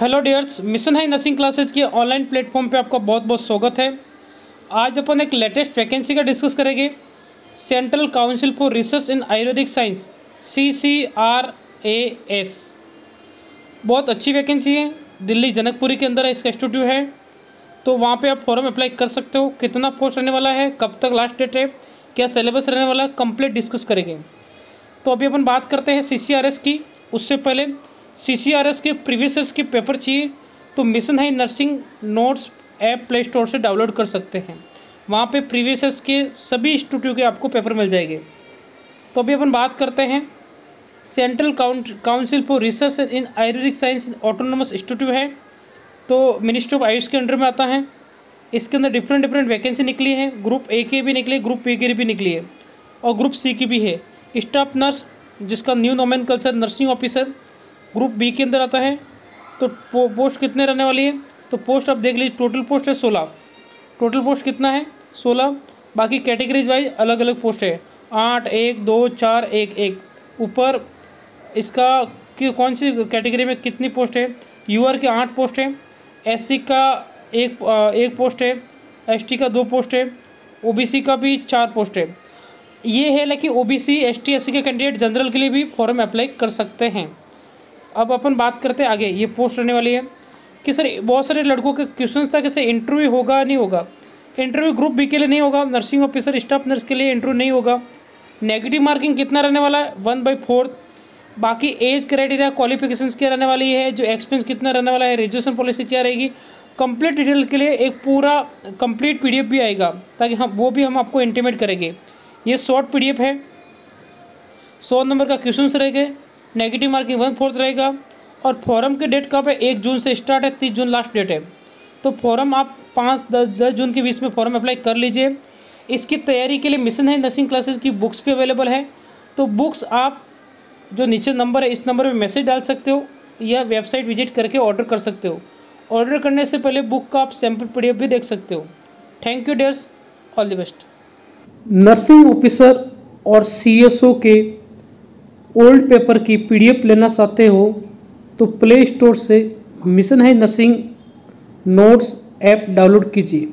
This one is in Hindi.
Hello dears mission high nursing classes के ऑनलाइन प्लेटफॉर्म पे आपका बहुत बहुत स्वागत है। आज अपन एक लेटेस्ट वैकेंसी का डिस्कस करेंगे। Central Council for Research in Ayurvedic Science C C R A S बहुत अच्छी वैकेंसी है। दिल्ली जनकपुरी के अंदर इसका इंस्टीट्यूट है। तो वहाँ पे आप फॉर्म अप्लाई कर सकते हो। कितना पोस्ट रहने वाला है, कब तक लास्ट डेट है, क्या सिलेबस रहने वाला है कंप्लीट डिस्कस करेंगे। तो अभी अपन बात करते हैं सी की। उससे पहले सी सी आर एस के प्रीवियस के पेपर चाहिए तो मिशन है nursing notes app play store से डाउनलोड कर सकते हैं। वहाँ पे प्रीवियस के सभी इंस्टीट्यूट के आपको पेपर मिल जाएँगे। तो अभी अपन बात करते हैं। Central Council for Research in Ayurvedic Science autonomous institute है। तो मिनिस्ट्री ऑफ़ आयुष के अंडर में आता है। इसके अंदर डिफरेंट डिफरेंट वैकेंसी निकली है। ग्रुप ए की भी निकली है ग्रुप बी की भी निकली है। और ग्रुप सी की भी है। स्टाफ नर्स जिसका new nomenclature nursing officer group B के अंदर आता है तो पो, पोस्ट कितने रहने वाली है? तो पोस्ट आप देख लीजिए टोटल पोस्ट है सोलह। टोटल पोस्ट कितना है? सोलह। बाकी कैटेगरीज वाइज अलग अलग पोस्ट है। आठ एक दो चार एक एक। ऊपर इसका कि कौन सी कैटेगरी में कितनी पोस्ट है? यूआर के आठ पोस्ट है। एससी का एक एक पोस्ट है। एसटी का दो पोस्ट है। ओबीसी का भी चार पोस्ट है। ये है लेकिन ओबीसी एसटी एससी के कैंडिडेट जनरल के लिए भी फॉर्म अप्लाई कर सकते हैं। अब अपन बात करते हैं आगे, ये पोस्ट रहने वाली है कि सर, बहुत सारे लड़कों के क्वेश्चन था कि सर इंटरव्यू होगा नहीं होगा? इंटरव्यू ग्रुप बी के लिए नहीं होगा नर्सिंग ऑफिसर स्टाफ नर्स के लिए इंटरव्यू नहीं होगा। नेगेटिव मार्किंग कितना रहने वाला है? वन बाई फोर्थ बाकी एज क्राइटेरिया क्वालिफिकेशंस क्या रहने वाली है? जो एक्सपेंस कितना रहने वाला है? रेजुएशन पॉलिसी क्या रहेगी? कंप्लीट डिटेल के लिए एक पूरा कंप्लीट पीडीएफ भी आएगा, ताकि हम, वो भी हम आपको इंटीमेट करेंगे। ये शॉर्ट पीडीएफ है। सौ नंबर का क्वेश्चन रहेंगे। नेगेटिव मार्किंग वन फोर्थ रहेगा। और फॉरम की डेट कब है? एक जून से स्टार्ट है, तीस जून लास्ट डेट है। तो फॉरम आप पाँच, दस दस जून के बीच में फॉरम अप्लाई कर लीजिए। इसकी तैयारी के लिए मिशन है, नर्सिंग क्लासेस की बुक्स भी अवेलेबल है। तो बुक्स आप जो नीचे नंबर है, इस नंबर पर मैसेज डाल सकते हो या वेबसाइट विज़िट करके ऑर्डर कर सकते हो। ऑर्डर करने से पहले बुक का आप सैंपल पी भी देख सकते हो। Thank you dears, all the best. Nursing officer और सीएसओ के ओल्ड पेपर की पीडीएफ लेना चाहते हो तो प्ले स्टोर से मिशन है नर्सिंग नोट्स ऐप डाउनलोड कीजिए।